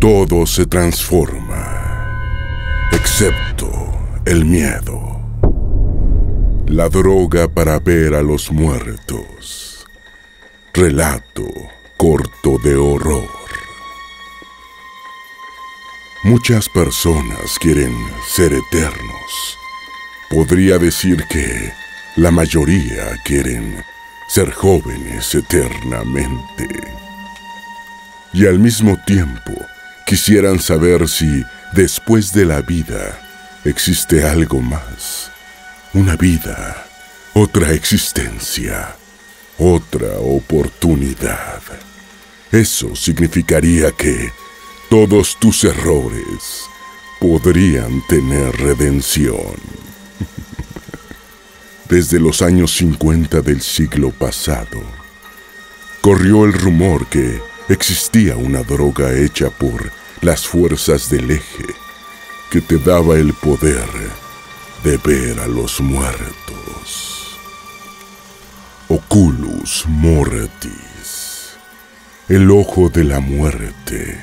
Todo se transforma, excepto el miedo. La droga para ver a los muertos. Relato corto de horror. Muchas personas quieren ser eternos. Podría decir que la mayoría quieren ser jóvenes eternamente. Y al mismo tiempo quisieran saber si después de la vida existe algo más. Una vida, otra existencia, otra oportunidad. Eso significaría que todos tus errores podrían tener redención. Desde los años 50 del siglo pasado, corrió el rumor que existía una droga hecha por las fuerzas del eje que te daba el poder de ver a los muertos. Oculus Mortis, el ojo de la muerte,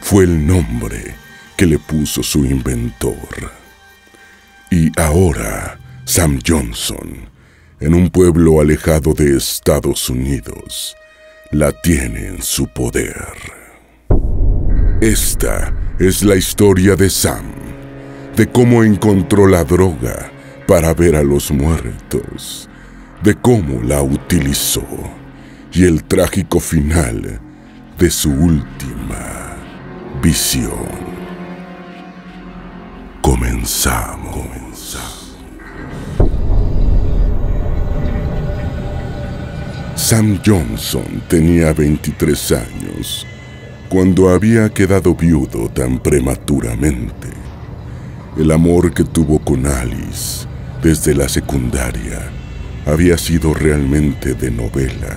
fue el nombre que le puso su inventor. Y ahora Sam Johnson, en un pueblo alejado de Estados Unidos, la tiene en su poder. Esta es la historia de Sam, de cómo encontró la droga para ver a los muertos, de cómo la utilizó y el trágico final de su última visión. Comenzamos. Sam Johnson tenía 23 años cuando había quedado viudo tan prematuramente. El amor que tuvo con Alice desde la secundaria había sido realmente de novela.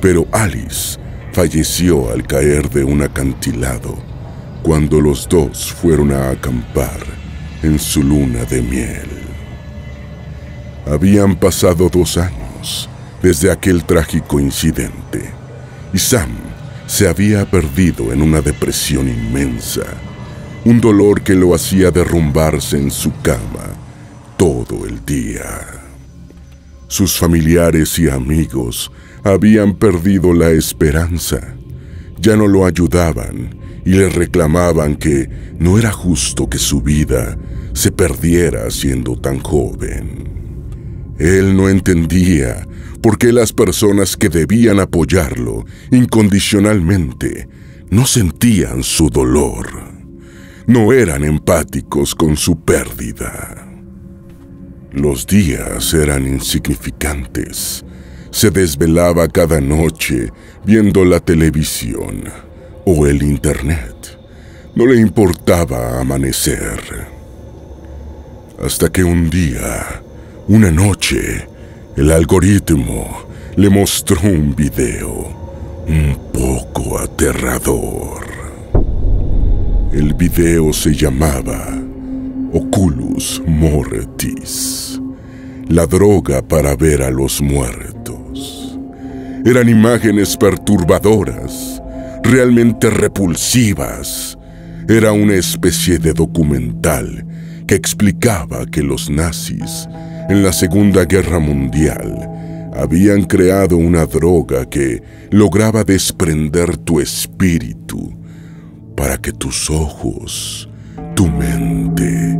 Pero Alice falleció al caer de un acantilado cuando los dos fueron a acampar en su luna de miel. Habían pasado dos años desde aquel trágico incidente y Sam se había perdido en una depresión inmensa, un dolor que lo hacía derrumbarse en su cama todo el día. Sus familiares y amigos habían perdido la esperanza, ya no lo ayudaban y le reclamaban que no era justo que su vida se perdiera siendo tan joven. Él no entendía por qué las personas que debían apoyarlo incondicionalmente no sentían su dolor, no eran empáticos con su pérdida. Los días eran insignificantes. Se desvelaba cada noche viendo la televisión o el internet. No le importaba amanecer. Hasta que un día, una noche, el algoritmo le mostró un video un poco aterrador. El video se llamaba Oculus Mortis, la droga para ver a los muertos. Eran imágenes perturbadoras, realmente repulsivas. Era una especie de documental que explicaba que los nazis en la Segunda Guerra Mundial habían creado una droga que lograba desprender tu espíritu para que tus ojos, tu mente,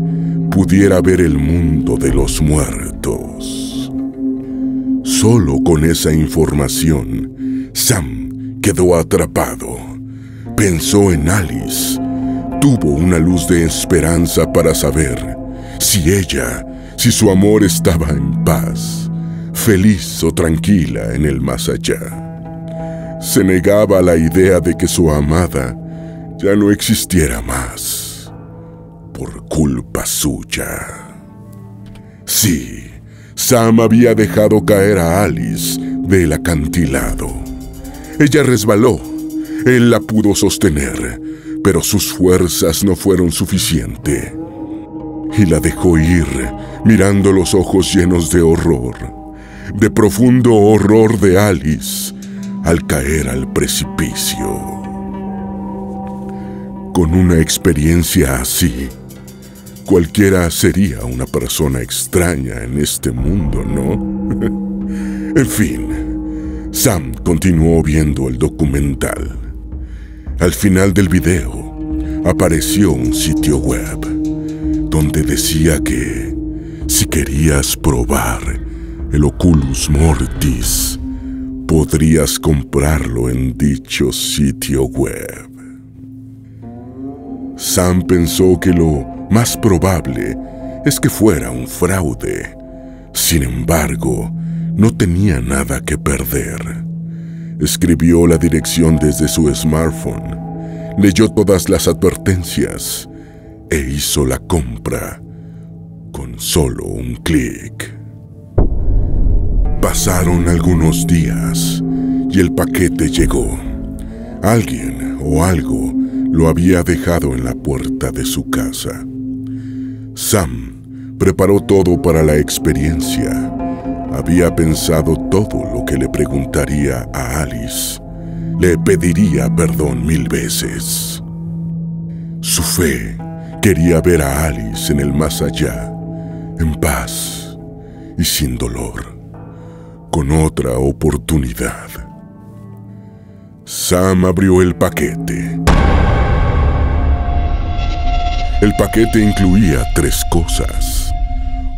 pudiera ver el mundo de los muertos. Solo con esa información, Sam quedó atrapado. Pensó en Alice. Tuvo una luz de esperanza para saber si ella, si su amor estaba en paz, feliz o tranquila en el más allá. Se negaba a la idea de que su amada ya no existiera más por culpa suya. Sí, Sam había dejado caer a Alice del acantilado. Ella resbaló. Él la pudo sostener, pero sus fuerzas no fueron suficientes. Y la dejó ir, mirando los ojos llenos de horror, de profundo horror de Alice al caer al precipicio. Con una experiencia así, cualquiera sería una persona extraña en este mundo, ¿no? en fin, Sam continuó viendo el documental. Al final del video, apareció un sitio web donde decía que si querías probar el Oculus Mortis, podrías comprarlo en dicho sitio web. Sam pensó que lo más probable es que fuera un fraude. Sin embargo, no tenía nada que perder. Escribió la dirección desde su smartphone, leyó todas las advertencias e hizo la compra con solo un clic. Pasaron algunos días y el paquete llegó. Alguien o algo lo había dejado en la puerta de su casa. Sam preparó todo para la experiencia. Había pensado todo lo que le preguntaría a Alice. Le pediría perdón mil veces. Su fe quería ver a Alice en el más allá, en paz y sin dolor con otra oportunidad. Sam abrió el paquete. El paquete incluía tres cosas.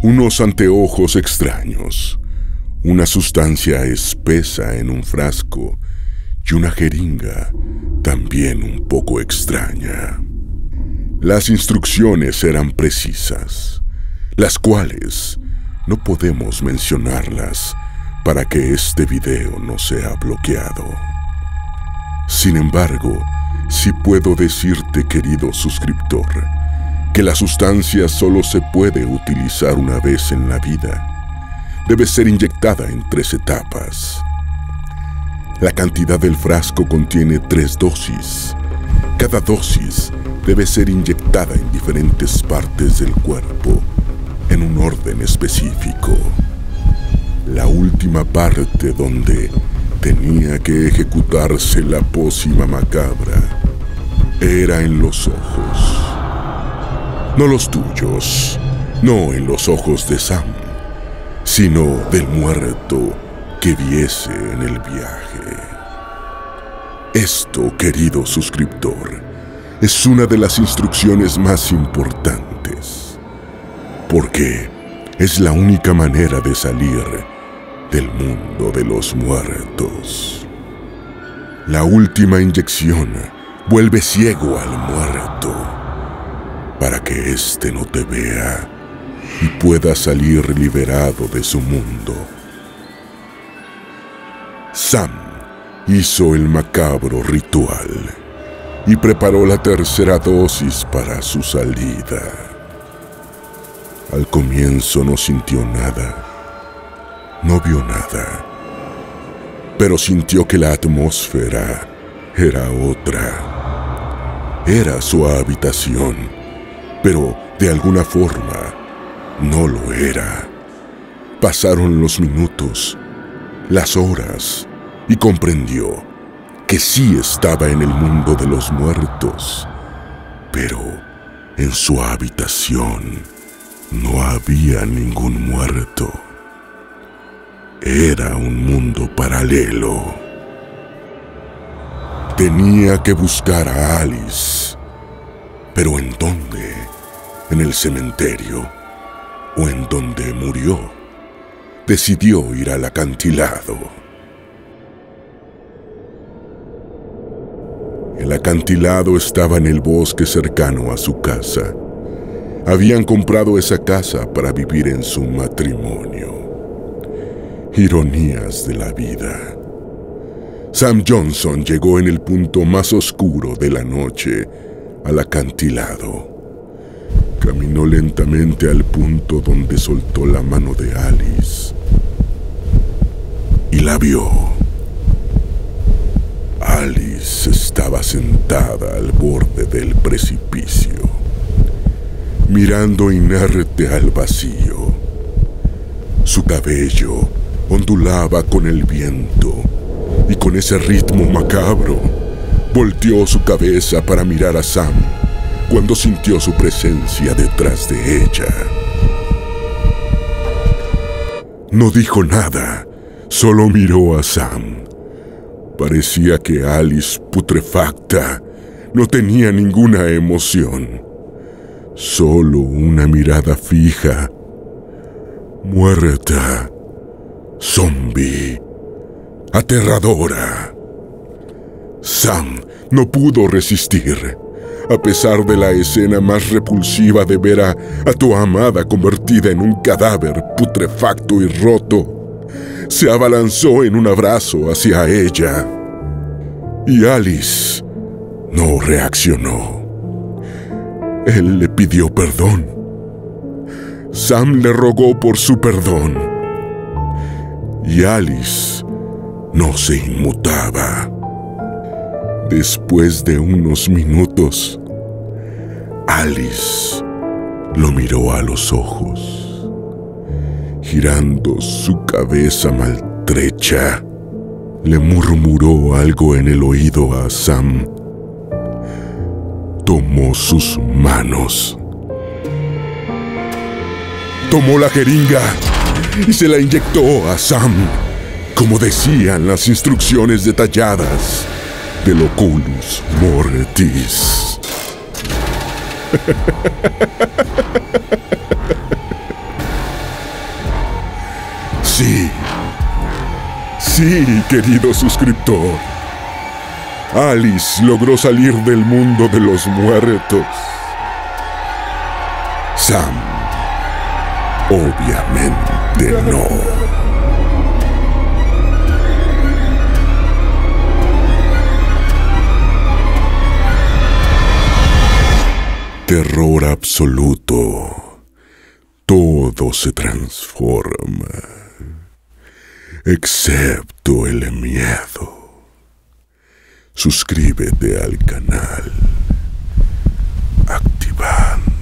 Unos anteojos extraños, una sustancia espesa en un frasco y una jeringa también un poco extraña. Las instrucciones eran precisas, las cuales no podemos mencionarlas para que este video no sea bloqueado. Sin embargo, sí puedo decirte, querido suscriptor, que la sustancia solo se puede utilizar una vez en la vida. Debe ser inyectada en tres etapas. La cantidad del frasco contiene tres dosis. Cada dosis debe ser inyectada en diferentes partes del cuerpo, en un orden específico la última parte donde tenía que ejecutarse la pócima macabra era en los ojos. No los tuyos, no en los ojos de Sam, sino del muerto que viese en el viaje. Esto, querido suscriptor, es una de las instrucciones más importantes, porque es la única manera de salir del mundo de los muertos. La última inyección vuelve ciego al muerto para que éste no te vea y pueda salir liberado de su mundo. Sam hizo el macabro ritual y preparó la tercera dosis para su salida. Al comienzo no sintió nada no vio nada, pero sintió que la atmósfera era otra. Era su habitación, pero de alguna forma no lo era. Pasaron los minutos, las horas, y comprendió que sí estaba en el mundo de los muertos, pero en su habitación no había ningún muerto. Era un mundo paralelo. Tenía que buscar a Alice. ¿Pero en dónde? ¿En el cementerio? ¿O en donde murió? Decidió ir al acantilado. El acantilado estaba en el bosque cercano a su casa. Habían comprado esa casa para vivir en su matrimonio. Ironías de la vida. Sam Johnson llegó en el punto más oscuro de la noche al acantilado. Caminó lentamente al punto donde soltó la mano de Alice y la vio. Alice estaba sentada al borde del precipicio, mirando inerte al vacío. Su cabello ondulaba con el viento y con ese ritmo macabro Volteó su cabeza para mirar a Sam cuando sintió su presencia detrás de ella. No dijo nada, solo miró a Sam. Parecía que Alice, putrefacta, no tenía ninguna emoción, solo una mirada fija, muerta, zombie, aterradora. Sam no pudo resistir, a pesar de la escena más repulsiva de ver a, tu amada convertida en un cadáver putrefacto y roto. Se abalanzó en un abrazo hacia ella. Y Alice no reaccionó. Él le pidió perdón. Sam le rogó por su perdón. Y Alice no se inmutaba. Después de unos minutos, Alice lo miró a los ojos, girando su cabeza maltrecha. Le murmuró algo en el oído a Sam. Tomó sus manos. Tomó la jeringa y se la inyectó a Sam, como decían las instrucciones detalladas del Oculus Mortis. Sí, sí, querido suscriptor. Alice logró salir del mundo de los muertos. Sam, obviamente no. terror absoluto. Todo se transforma, excepto el miedo. Suscríbete al canal activando